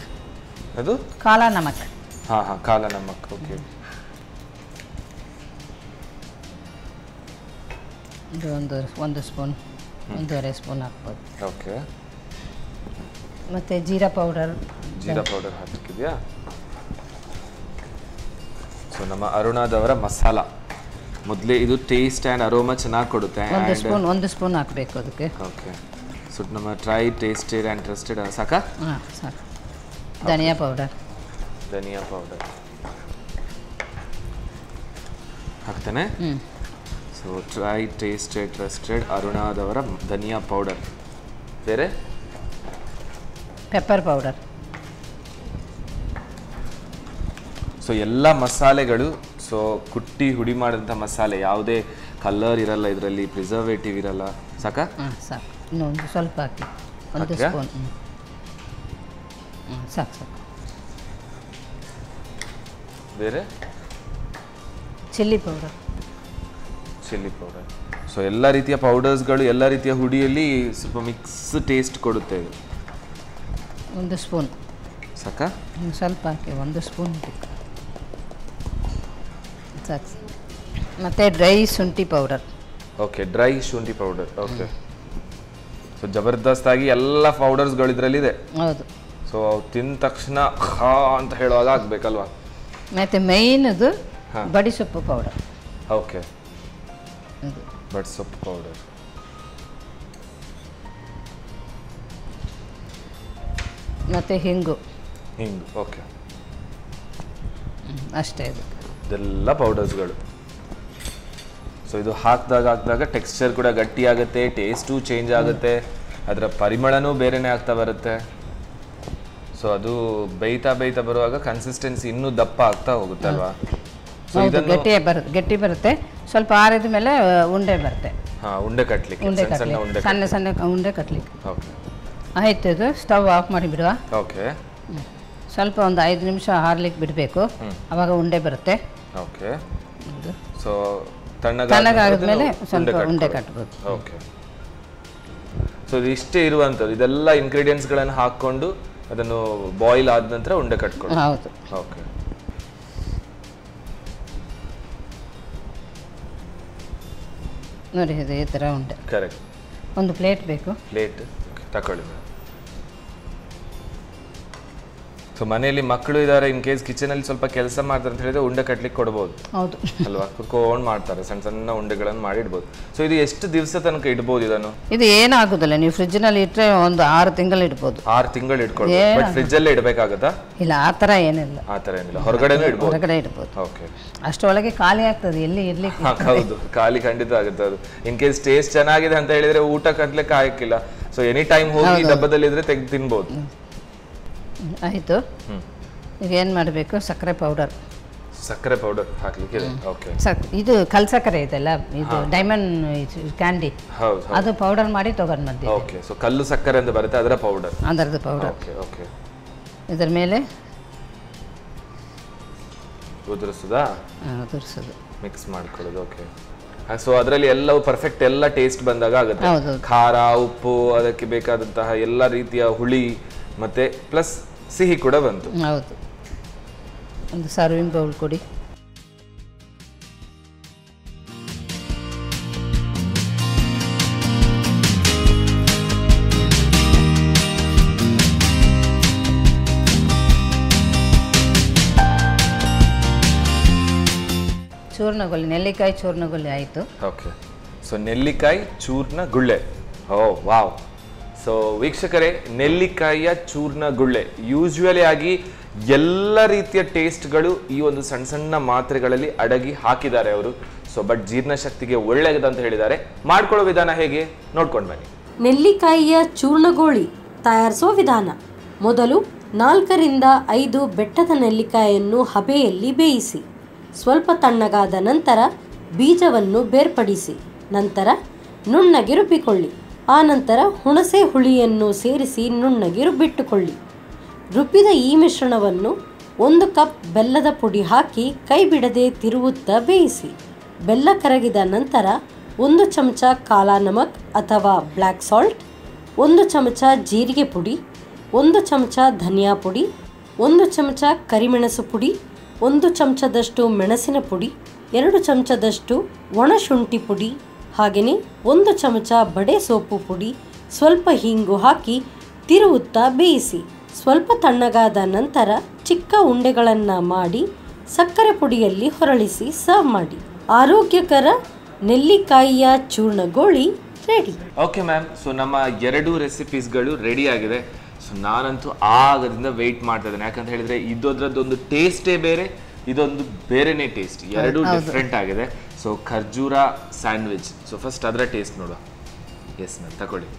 ಅದು? ಕಾಲ ನಮಕ್ ಹಾ ಹಾ ಕಾಲ ನಮಕ್ ಓಕೆ. ಇದು ಒಂದು ಒಂದು ಸ್ಪೂನ್. ಒಂದೂವರೆ ಸ್ಪೂನ್ ಹಾಕ್ಬೋದು ಓಕೆ. ಮತ್ತು ಜೀರಾ ಪೌಡರ್ ಜೀರಾ ಪೌಡರ್ ಹಾಕಿದ್ಯಾ ಸೊ ನಮ್ಮ ಅರುಣಾದವರ ಮಸಾಲ. ಮೊದಲೇ ಇದು ಟೇಸ್ಟ್ ಆ್ಯಂಡ್ ಅರೋಮಾ ಚೆನ್ನಾಗಿ ಕೊಡುತ್ತೆ ಒಂದು ಸ್ಪೂನ್ ಒಂದು ಸ್ಪೂನ್ ಹಾಕಬೇಕು ಅದಕ್ಕೆ. ಓಕೆ. ಸೊ ನಮ್ಮ ಟ್ರೈ ಟೇಸ್ಟೆಡ್ ಆ್ಯಂಡ್ ಟ್ರಸ್ಟೆಡ್ ಸಾಕಾ? ಹಾಂ ಸಾಕು. ಧನಿಯಾ ಪೌಡರ್ ಧನಿಯಾ ಪೌಡರ್ ಹಾಕ್ತಾನೆ. ಹ್ಞೂ ಸೊ ಟ್ರೈ ಟೇಸ್ಟೆಡ್ ಟ್ರಸ್ಟೆಡ್ ಅರುಣಾದವರ ಧನಿಯಾ ಪೌಡರ್ ಬೇರೆ ಪೆಪ್ಪರ್ ಪೌಡರ್ ಸೊ ಎಲ್ಲ ಮಸಾಲೆಗಳು ಸೊ ಕುಟ್ಟಿ ಹುಡಿ ಮಾಡಿದಂಥ ಮಸಾಲೆ ಯಾವುದೇ ಕಲರ್ ಇರಲ್ಲ ಇದರಲ್ಲಿ ಪ್ರಿಸರ್ವೇಟಿವ್ ಇರಲ್ಲ. ಸಾಕ? ಇನ್ನೊಂದು ಸ್ವಲ್ಪ ಹಾಕಿ. ಒಂದು? ಸ್ಪೂನ್ ಸಾಕು ಸಾಕು. ಬೇರೆ? Chilli powder chilli powder. So ಎಲ್ಲ ರೀತಿಯ ಪೌಡರ್ಸ್ಗಳು ಎಲ್ಲ ರೀತಿಯ ಹುಡಿಯಲ್ಲಿ ಸ್ವಲ್ಪ ಮಿಕ್ಸ್ ಟೇಸ್ಟ್ ಕೊಡುತ್ತೆ ಇದು. ಒಂದು ಸ್ಪೂನ್. ಸಾಕ? ಸ್ವಲ್ಪ ಹಾಕಿ ಒಂದು ಸ್ಪೂನ್ ಮತ್ತೆ ಸಾಕು. ಮತ್ತು ಡ್ರೈ ಶುಂಠಿ ಪೌಡರ್ ಓಕೆ ಡ್ರೈ ಶುಂಠಿ ಪೌಡರ್ ಓಕೆ ಸೊ ಜಬರ್ದಸ್ತಾಗಿ ಎಲ್ಲ ಪೌಡರ್ಸ್ಗಳು ಇದರಲ್ಲಿದೆ. ಹೌದು. ಸೊ ತಿಂದ ತಕ್ಷಣ ಹಾ ಅಂತ ಹೇಳುವಾಗ ಆಗ್ಬೇಕಲ್ವಾ? ಮತ್ತು ಮೈನದು ಹಾ. ಬಡಿಸೊಪ್ಪು ಪೌಡರ್ ಓಕೆ ಬಟ್ ಸೊಪ್ಪು ಪೌಡರ್ ಮತ್ತು ಹಿಂಗು. ಹಿಂಗು ಓಕೆ ಅಷ್ಟೇ ಇದು. ಇದೆಲ್ಲ ಪೌಡರ್ಸ್ಗಳು ಸೊ ಇದು ಹಾಕಿದಾಗ ಹಾಕಿದಾಗ ಟೆಕ್ಸ್ಚರ್ ಕೂಡ ಗಟ್ಟಿ ಆಗುತ್ತೆ ಟೇಸ್ಟು ಚೇಂಜ್ ಆಗುತ್ತೆ ಅದರ ಪರಿಮಳನೂ ಬೇರೆನೇ ಆಗ್ತಾ ಬರುತ್ತೆ. ಸೊ ಅದು ಬೇಯ್ತಾ ಬೇಯ್ತಾ ಬರುವಾಗ ಕನ್ಸಿಸ್ಟೆನ್ಸಿ ಇನ್ನೂ ದಪ್ಪ ಆಗ್ತಾ ಹೋಗುತ್ತೆ ಗಟ್ಟಿ ಬರುತ್ತೆ ಗಟ್ಟಿ ಬರುತ್ತೆ. ಸ್ವಲ್ಪ ಆರಿದ ಮೇಲೆ ಉಂಡೆ ಬರುತ್ತೆ. ಉಂಡೆ ಕಟ್ಲಿಕ್ಕೆ. ಉಂಡೆ ಸಣ್ಣ ಸಣ್ಣ ಉಂಡೆ ಕಟ್ಲಿಕ್ಕೆ. ಸಣ್ಣ ಸಣ್ಣ ಉಂಡೆ ಕಟ್ಲಿಕ್ಕೆ. ಆಯ್ತು ಇದು ಸ್ಟವ್ ಆಫ್ ಮಾಡಿ ಬಿಡುವ. ಓಕೆ. ಸ್ವಲ್ಪ ಒಂದು ಐದು ನಿಮಿಷ ಹಾರ್ಲಿಕ್ಕೆ ಬಿಡಬೇಕು. ಅವಾಗ ಉಂಡೆ ಬರುತ್ತೆ. ಓಕೆ. ಸೊ ತಣ್ಣಗಾದ ಮೇಲೆ ಸ್ವಲ್ಪ ಉಂಡೆ ಕಟ್ಬೋದು. ಓಕೆ. ಸೊ ಇಷ್ಟೇ ಇರುವಂಥದ್ದು. ಇದೆಲ್ಲ ಇಂಗ್ರೀಡಿಯೆಂಟ್ಸ್ಗಳನ್ನು ಹಾಕ್ಕೊಂಡು ಅದನ್ನು ಬಾಯ್ಲ್ ಆದ ನಂತರ ಉಂಡೆ ಕಟ್ಕೊಂಡು ಹೌದು. ಓಕೆ. ನೋಡಿ ಇದು ಈ ಥರ ಉಂಟು. ಕರೆಕ್ಟ್ ಒಂದು ಪ್ಲೇಟ್ ಬೇಕು. ಪ್ಲೇಟ್ ತಗೊಳ್ಳಿ ಸೊ ಮನೆಯಲ್ಲಿ ಮಕ್ಕಳು ಇದ್ದಾರೆ ಇನ್ ಕೇಸ್ ಕಿಚನ್ ಅಲ್ಲಿ ಸ್ವಲ್ಪ ಕೆಲಸ ಮಾಡ್ತಾರೆ ಅಂತ ಹೇಳಿದ್ರೆ ಉಂಡೆ ಕಟ್ಲಿಕ್ಕೆ ಕೊಡ್ಬೋದು. ಹೌದು. ಅಲ್ವಾ? ಕುತ್ಕೊಂಡು ಮಾಡ್ತಾರೆ ಸಣ್ಣ ಸಣ್ಣ ಉಂಡೆಗಳನ್ನು ಮಾಡಿಡ್ಬೋದು. ಸೊ ಇದು ಎಷ್ಟು ದಿವಸ ತನಕ ಇಡ್ಬೋದು ಇದನ್ನು? ಇದು ಏನಾಗುದಿಲ್ಲ ನೀವು ಫ್ರಿಜ್ನಲ್ಲಿ ಇಟ್ಟರೆ ಒಂದು ಆರು ತಿಂಗಳು ಇಡ್ಬೋದು. ಆರು ತಿಂಗಳು ಇಟ್ಕೊಳ್ಬೋದು. ಬಟ್ ಫ್ರಿಜ್ಜಲ್ಲೇ ಇಡಬೇಕಾಗುತ್ತಾ? ಇಲ್ಲ ಆ ತರ ಏನಿಲ್ಲ. ಆ ತರ ಏನಿಲ್ಲ. ಹೊರಗಡೆನೂ ಇಡ್ಬೋದು? ಹೊರಗಡೆ ಇಡ್ಬೋದು. ಓಕೆ ಅಷ್ಟರೊಳಗೆ ಖಾಲಿ ಆಗ್ತದೆ ಎಲ್ಲಿ ಇರ್ಲಿ ಹೌದು ಖಾಲಿ ಖಂಡಿತ ಆಗುತ್ತೆ ಅದು. ಇನ್ ಕೇಸ್ ಟೇಸ್ಟ್ ಚೆನ್ನಾಗಿದೆ ಅಂತ ಹೇಳಿದ್ರೆ ಊಟ ಕಟ್ಲಿಕ್ಕೆ ಆಗಿಲ್ಲ ಸೊ ಎನಿ ಟೈಮ್ ಹೋಗಿ ಡಬ್ಬದಲ್ಲಿ ಇದ್ರೆ ತೆಗೆದು ತಿನ್ಬೋದು. ಆಯಿತು. ಈಗ ಏನು ಮಾಡಬೇಕು? ಸಕ್ಕರೆ ಪೌಡರ್ ಸಕ್ಕರೆ ಪೌಡರ್ ಹಾಕ್ಲಿಕ್ಕೆ ಓಕೆ ಇದು ಕಲ್ಸಕ್ಕರೆ ಇದೆಲ್ಲ ಇದು ಡೈಮಂಡ್ ಕ್ಯಾಂಡಿ ಅದು ಪೌಡರ್ ಮಾಡಿ ತೊಗೊಂಡು ಮಧ್ಯೆ ಓಕೆ ಸೊ ಕಲ್ಲು ಸಕ್ಕರೆ ಅಂತ ಬರುತ್ತೆ ಅದರ ಪೌಡರ್ ಅದರದ್ದು ಪೌಡರ್ ಓಕೆ ಓಕೆ ಇದರ ಮೇಲೆ? ಉದುರಿಸುದಾ? ಉದುರಿಸೋದು. ಮಿಕ್ಸ್ ಮಾಡ್ಕೊಳ್ಳೋದು ಓಕೆ ಸೊ ಅದರಲ್ಲಿ ಎಲ್ಲವೂ ಪರ್ಫೆಕ್ಟ್ ಎಲ್ಲ ಟೇಸ್ಟ್ ಬಂದಾಗ ಆಗುತ್ತೆ. ಖಾರ ಉಪ್ಪು ಅದಕ್ಕೆ ಬೇಕಾದಂತಹ ಎಲ್ಲ ರೀತಿಯ ಹುಳಿ ಮತ್ತೆ ಪ್ಲಸ್ ಸಿಹಿ ಕೂಡ ಬಂತು. ಹೌದು. ಒಂದು ಸರ್ವಿಂಗ್ ಬೌಲ್ ಕೊಡಿ. ಚೂರ್ಣಗುಳ್ಳೆ ನೆಲ್ಲಿಕಾಯಿ ಚೂರ್ಣಗುಳ್ಳೆ ಆಯಿತು. ಓಕೆ ಸೊ ನೆಲ್ಲಿಕಾಯಿ ಚೂರ್ಣ ಗುಳ್ಳೆ. ಓ ವಾವ್ ಸೊ ವೀಕ್ಷಕರೇ, ನೆಲ್ಲಿಕಾಯಿಯ ಚೂರ್ಣ ಗುಳ್ಳೆ. ಯೂಶ್ವಲಿ ಆಗಿ ಎಲ್ಲ ರೀತಿಯ ಟೇಸ್ಟ್ಗಳು ಈ ಒಂದು ಸಣ್ಣ ಸಣ್ಣ ಮಾತ್ರೆಗಳಲ್ಲಿ ಅಡಗಿ ಹಾಕಿದ್ದಾರೆ ಅವರು. ಸೊ ಬಟ್ ಜೀರ್ಣಶಕ್ತಿಗೆ ಒಳ್ಳೆಯದಂತ ಹೇಳಿದ್ದಾರೆ. ಮಾಡ್ಕೊಳ್ಳೋ ವಿಧಾನ ಹೇಗೆ? ನೋಡ್ಕೊಂಡು ಬನ್ನಿ. ನೆಲ್ಲಿಕಾಯಿಯ ಚೂರ್ಣಗೋಳಿ ತಯಾರಿಸುವ ವಿಧಾನ. ಮೊದಲು ನಾಲ್ಕರಿಂದ ಐದು ಬೆಟ್ಟದ ನೆಲ್ಲಿಕಾಯಿಯನ್ನು ಹಬೆಯಲ್ಲಿ ಬೇಯಿಸಿ, ಸ್ವಲ್ಪ ತಣ್ಣಗಾದ ನಂತರ ಬೀಜವನ್ನು ಬೇರ್ಪಡಿಸಿ, ನಂತರ ನುಣ್ಣಗೆ ರುಬ್ಬಿಕೊಳ್ಳಿ. ಆನಂತರ ಹುಣಸೆ ಹುಳಿಯನ್ನು ಸೇರಿಸಿ ನುಣ್ಣಗೆ ರುಬ್ಬಿಟ್ಟುಕೊಳ್ಳಿ ರುಬ್ಬಿದ ಈ ಮಿಶ್ರಣವನ್ನು ಒಂದು ಕಪ್ ಬೆಲ್ಲದ ಪುಡಿ ಹಾಕಿ ಕೈ ಬಿಡದೆ ತಿರುವುತ್ತಾ ಬೇಯಿಸಿ. ಬೆಲ್ಲ ಕರಗಿದ ನಂತರ ಒಂದು ಚಮಚ ಕಾಲಾ ನಮಕ್ ಅಥವಾ ಬ್ಲ್ಯಾಕ್ ಸಾಲ್ಟ್, ಒಂದು ಚಮಚ ಜೀರಿಗೆ ಪುಡಿ, ಒಂದು ಚಮಚ ಧನಿಯಾ ಪುಡಿ, ಒಂದು ಚಮಚ ಕರಿಮೆಣಸು ಪುಡಿ, ಒಂದು ಚಮಚದಷ್ಟು ಮೆಣಸಿನ ಪುಡಿ, ಎರಡು ಚಮಚದಷ್ಟು ಒಣಶುಂಠಿ ಪುಡಿ ಹಾಗೆಯೇ ಒಂದು ಚಮಚ ಬಡೆ ಸೋಪು ಪುಡಿ ಸ್ವಲ್ಪ ಹಿಂಗು ಹಾಕಿ ತಿರುವುತ್ತಾ ಬೇಯಿಸಿ. ಸ್ವಲ್ಪ ತಣ್ಣಗಾದ ನಂತರ ಚಿಕ್ಕ ಉಂಡೆಗಳನ್ನು ಮಾಡಿ ಸಕ್ಕರೆ ಪುಡಿಯಲ್ಲಿ ಹೊರಳಿಸಿ ಸರ್ವ್ ಮಾಡಿ. ಆರೋಗ್ಯಕರ ನೆಲ್ಲಿಕಾಯಿಯ ಚೂರ್ಣಗೋಳಿ ರೆಡಿ. ಓಕೆ ಮ್ಯಾಮ್ ಸೊ ನಮ್ಮ ಎರಡು ರೆಸಿಪೀಸ್ಗಳು ರೆಡಿ ಆಗಿದೆ. ಸೊ ನಾನಂತೂ ಆಗದಿಂದ ವೆಯ್ಟ್ ಮಾಡ್ತಾ ಇದ್ದೇನೆ. ಯಾಕಂತ ಹೇಳಿದ್ರೆ ಇದೊಂದ್ರದ್ದೊಂದು ಟೇಸ್ಟೇ ಬೇರೆ ಇದೊಂದು ಬೇರೆನೇ ಟೇಸ್ಟ್ ಎರಡು ಡಿಫ್ರೆಂಟ್ ಆಗಿದೆ. ಸೊ ಖರ್ಜೂರ ಸ್ಯಾಂಡ್ವಿಚ್. ಸೊ ಫಸ್ಟ್ ಅದರ ಟೇಸ್ಟ್ ನೋಡುವ ಎಸ್ ಮ್ಯಾಮ್ ತಗೊಳ್ಳಿ.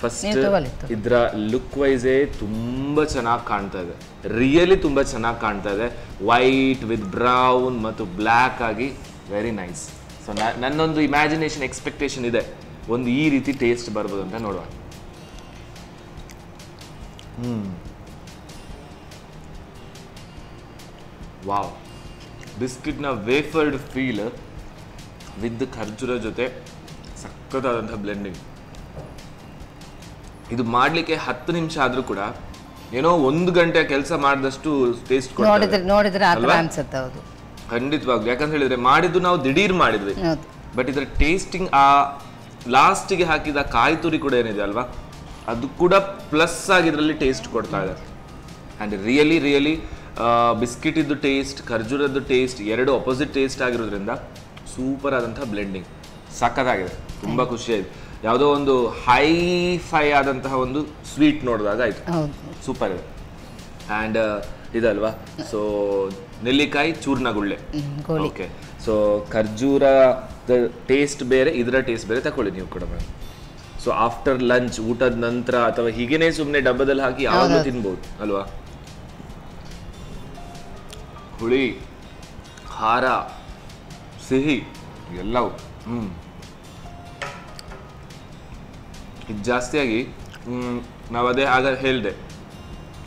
ಫಸ್ಟ್ ಇದರ ಲುಕ್ ವೈಸೇ ತುಂಬ ಚೆನ್ನಾಗಿ ಕಾಣ್ತಾ ಇದೆ. ರಿಯಲಿ ತುಂಬ ಚೆನ್ನಾಗಿ ಕಾಣ್ತಾ ಇದೆ. ವೈಟ್ ವಿತ್ ಬ್ರೌನ್ ಮತ್ತು ಬ್ಲ್ಯಾಕ್ ಆಗಿ ವೆರಿ ನೈಸ್ ಸೊ ನನ್ನೊಂದು ಇಮ್ಯಾಜಿನೇಷನ್ ಎಕ್ಸ್ಪೆಕ್ಟೇಷನ್ ಇದೆ. ಒಂದು ಈ ರೀತಿ ಟೇಸ್ಟ್ ಬರ್ಬೋದು ಅಂತ ನೋಡುವ. ವಾವ್ ಬಿಸ್ಕಿಟ್ನ ವೇಫರ್ಡ್ ಫೀಲ್ ವಿತ್ ಖರ್ಜೂರ ಜೊತೆ ಸಖತ್ತಾದಂಥ ಬ್ಲೆಂಡಿಂಗ್ ಇದು ಮಾಡಲಿಕ್ಕೆ ಹತ್ತು ನಿಮಿಷ ಆದರೂ ಕೂಡ ಏನೋ ಒಂದು ಗಂಟೆ ಕೆಲಸ ಮಾಡಿದಷ್ಟು ಟೇಸ್ಟ್ ನೋಡಿದ್ರೆ ಅನ್ಸುತ್ತೆ ಹೌದು. ಖಂಡಿತವಾಗ್ಲು. ಯಾಕಂತ ಹೇಳಿದ್ರೆ ಮಾಡಿದ್ದು ನಾವು ದಿಢೀರ್ ಮಾಡಿದ್ವಿ. ಬಟ್ ಇದರ ಟೇಸ್ಟಿಂಗ್ ಆ ಲಾಸ್ಟಿಗೆ ಹಾಕಿದ ಕಾಯಿ ತುರಿ ಕೂಡ ಏನಿದೆ ಅಲ್ವಾ? ಅದು ಕೂಡ ಪ್ಲಸ್ ಆಗಿ ಇದರಲ್ಲಿ ಟೇಸ್ಟ್ ಕೊಡ್ತಾ ಇದೆ. ಅಂಡ್ ರಿಯಲಿ ರಿಯಲಿ ಬಿಸ್ಕಿಟ್ ಇದ್ದು ಟೇಸ್ಟ್ ಖರ್ಜೂರದ್ದು ಟೇಸ್ಟ್ ಎರಡು ಅಪೋಸಿಟ್ ಟೇಸ್ಟ್ ಆಗಿರೋದ್ರಿಂದ ಸೂಪರ್ ಆದಂಥ ಬ್ಲೆಂಡಿಂಗ್ ಸಖತ್ತಾಗಿದೆ. ತುಂಬ ಖುಷಿ ಆಯ್ತು ಯಾವುದೋ ಒಂದು ಹೈ ಫೈ ಆದಂತಹ ಒಂದು ಸ್ವೀಟ್ ನೋಡಿದಾಗ ಆಯ್ತು ಸೂಪರ್ ಇದೆ ಆ್ಯಂಡ್ ಇದಲ್ವಾ? ಸೊ ನೆಲ್ಲಿಕಾಯಿ ಚೂರ್ಣ ಗುಳ್ಳೆ. ಗೋಳಿ. ಓಕೆ ಸೊ ಖರ್ಜೂರ ಟೇಸ್ಟ್ ಬೇರೆ ಇದರ ಟೇಸ್ಟ್ ಬೇರೆ ತಗೊಳ್ಳಿ ನೀವು ಕೂಡ ಮೇಡಮ್ ಸೊ ಆಫ್ಟರ್ ಲಂಚ್ ಊಟದ ನಂತರ ಅಥವಾ ಹೀಗೇನೆ ಸುಮ್ಮನೆ ಡಬ್ಬದಲ್ಲಿ ಹಾಕಿ ಯಾವಾಗಲೂ ತಿನ್ಬೋದು ಅಲ್ವಾ? ಹುಳಿ ಖಾರ. ಸಿಹಿ ಎಲ್ಲವೂ. ಹ್ಮ್. ಇದು ಜಾಸ್ತಿಯಾಗಿ ನಾವು ಅದೇ ಆಗ ಹೇಳಿದೆ.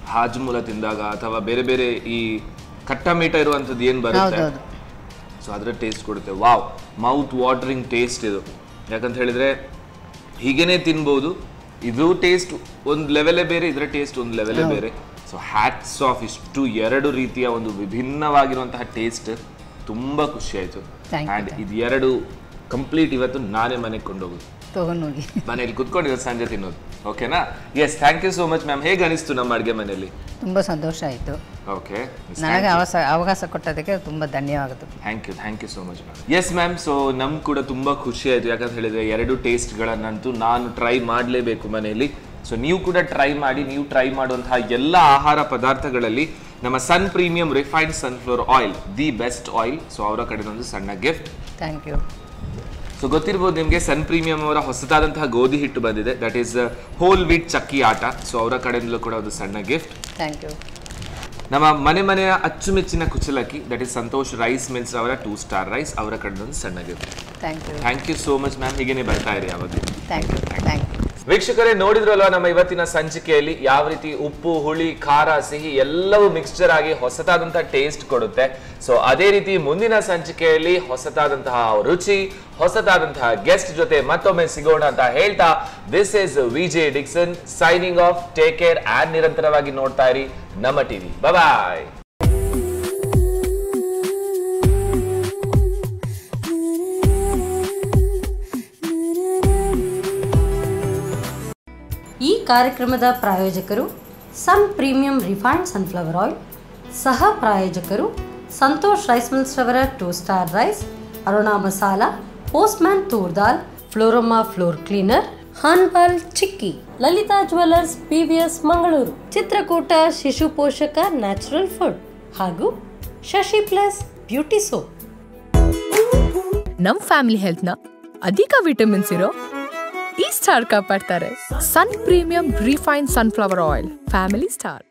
ಹಾಜ್ಮೂಲ ತಿಂದಾಗ ಅಥವಾ ಬೇರೆ ಬೇರೆ ಈ ಕಟ್ಟ ಮೀಟ ಇರುವಂಥದ್ದು ಏನು ಬರುತ್ತೆ? ಸೊ ಅದರ ಟೇಸ್ಟ್ ಕೊಡುತ್ತೆ. ವಾವ್ ಮೌತ್ ವಾಟರಿಂಗ್ ಟೇಸ್ಟ್ ಇದು. ಯಾಕಂತ ಹೇಳಿದ್ರೆ ಹೀಗೇನೆ ತಿನ್ಬೋದು ಇದು ಟೇಸ್ಟ್ ಒಂದು ಲೆವೆಲೇ ಬೇರೆ ಇದರ ಟೇಸ್ಟ್ ಒಂದು ಲೆವೆಲೇ ಬೇರೆ. ಸೊ ಹ್ಯಾಟ್ಸ್ ಆಫ್ ಇಷ್ಟು ಎರಡು ರೀತಿಯ ಒಂದು ವಿಭಿನ್ನವಾಗಿರುವಂತಹ ಟೇಸ್ಟ್ ತುಂಬ ಖುಷಿ ಆಯಿತು. ಆ್ಯಂಡ್ ಇದು ಎರಡು ಕಂಪ್ಲೀಟ್ ಇವತ್ತು ನಾನೇ ಮನೆಗೆ ಕೊಂಡೋಗುದು. ತಗೊಂಡೋಗಿ. ಮನೇಲಿ ಕುತ್ಕೊಂಡು ಇವತ್ತು ಸಂಜೆ ತಿನ್ನೋದು. ಓಕೆನಾ yes thank you so much ma'am ಹೇಗೆ ಅನಿಸ್ತು ನಮ್ಮ ಅಡುಗೆ ಮನೆಯಲ್ಲಿ? ತುಂಬ ಸಂತೋಷ ಆಯಿತು. ಓಕೆ ನನಗೆ ಅವಸ ಅವಕಾಶ ಕೊಟ್ಟದಕ್ಕೆ ತುಂಬ ಧನ್ಯವಾದಗಳು. Thank you thank you so much ma'am yes ma'am so ನಮ್ಗೆ ಕೂಡ ತುಂಬ ಖುಷಿ ಆಯಿತು. ಯಾಕಂತ ಹೇಳಿದ್ರೆ ಎರಡು ಟೇಸ್ಟ್ಗಳನ್ನಂತೂ ನಾನು ಟ್ರೈ ಮಾಡಲೇಬೇಕು ಮನೆಯಲ್ಲಿ. ಸೊ ನೀವು ಕೂಡ ಟ್ರೈ ಮಾಡಿ ನೀವು ಟ್ರೈ ಮಾಡುವಂತಹ ಎಲ್ಲ ಆಹಾರ ಪದಾರ್ಥಗಳಲ್ಲಿ ನಮ್ಮ sun premium refined sunflower oil the best oil so ಅವರ ಕಡೆಯಿಂದ ಒಂದು ಸಣ್ಣ ಗಿಫ್ಟ್ ಥ್ಯಾಂಕ್ ಯು ಸೊ ಗೊತ್ತಿರ್ಬೋದು ನಿಮಗೆ ಸನ್ ಪ್ರೀಮಿಯಂ ಅವರ ಹೊಸದಾದಂತಹ ಗೋಧಿ ಹಿಟ್ಟು ಬಂದಿದೆ. ದಟ್ ಈಸ್ ಹೋಲ್ ವೀಟ್ ಚಕ್ಕಿ ಆಟ. ಸೊ ಅವರ ಕಡೆಯಿಂದಲೂ ಕೂಡ ಒಂದು ಸಣ್ಣ ಗಿಫ್ಟ್ ಥ್ಯಾಂಕ್ ಯು ನಮ್ಮ ಮನೆ ಮನೆಯ ಅಚ್ಚುಮೆಚ್ಚಿನ ಕುಚಲಕ್ಕಿ that is Santosh rice mills ಅವರ ಟೂ ಸ್ಟಾರ್ ರೈಸ್ ಅವರ ಕಡೆದೊಂದು ಸಣ್ಣ gift thank you thank you so much ma'am ಹೀಗೇನೆ ಬರ್ತಾ ಇರಿ ಯಾವಾಗಲೂ. ಥ್ಯಾಂಕ್ ಯು ಥ್ಯಾಂಕ್ ಯು ವೀಕ್ಷಕರೇ ನೋಡಿದ್ರಲ್ವಾ ನಮ್ಮ ಇವತ್ತಿನ ಸಂಚಿಕೆಯಲ್ಲಿ ಯಾವ ರೀತಿ ಉಪ್ಪು, ಹುಳಿ, ಖಾರ, ಸಿಹಿ ಎಲ್ಲವೂ ಮಿಕ್ಸ್ಚರ್ ಆಗಿ ಹೊಸತಾದಂತಹ ಟೇಸ್ಟ್ ಕೊಡುತ್ತೆ. ಸೊ ಅದೇ ರೀತಿ ಮುಂದಿನ ಸಂಚಿಕೆಯಲ್ಲಿ ಹೊಸತಾದಂತಹ ರುಚಿ, ಹೊಸತಾದಂತಹ ಗೆಸ್ಟ್ ಜೊತೆ ಮತ್ತೊಮ್ಮೆ ಸಿಗೋಣ ಅಂತ ಹೇಳ್ತಾ this is VJ Dixon signing off take care and ನಿರಂತರವಾಗಿ ನೋಡ್ತಾ ಇರಿ ನಮ್ಮ ಟಿವಿ ಬಾಯ್ ಕಾರ್ಯಕ್ರಮದ ಪ್ರಾಯೋಜಕರು sun premium refined sunflower oil, ಸಹ ಪ್ರಾಯೋಜಕರು ಸಂತೋಷ್ ರೈಸ್ ಮಿಲ್ಸ್ ರವರ two star rice, Aruna masala, postman toor dal, Floroma floor cleaner ಹಾನ್ಬಾಲ್ ಚಿಕ್ಕಿ, Lalitha jewellers S Mangaluru, Chitrakoota Shishu Poshaka natural food ಹಾಗೂ ಶಶಿ ಪ್ಲಸ್ ಬ್ಯೂಟಿ ಸೋಪ್. ನಮ್ family ಹೆಲ್ತ್ನ ಅಧಿಕ vitamins ಇರೋ ಈ star ಕಾಪಾಡ್ತಾರೆ sun premium refined sunflower oil family star